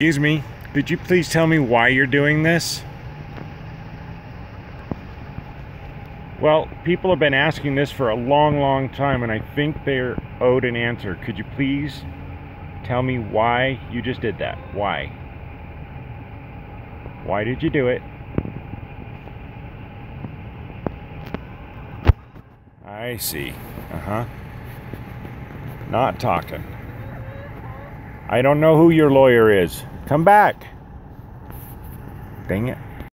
Excuse me, could you please tell me why you're doing this? Well, people have been asking this for a long, long time, and I think they're owed an answer. Could you please tell me why you just did that? Why? Why did you do it? I see. Uh huh. Not talking. I don't know who your lawyer is. Come back. Dang it.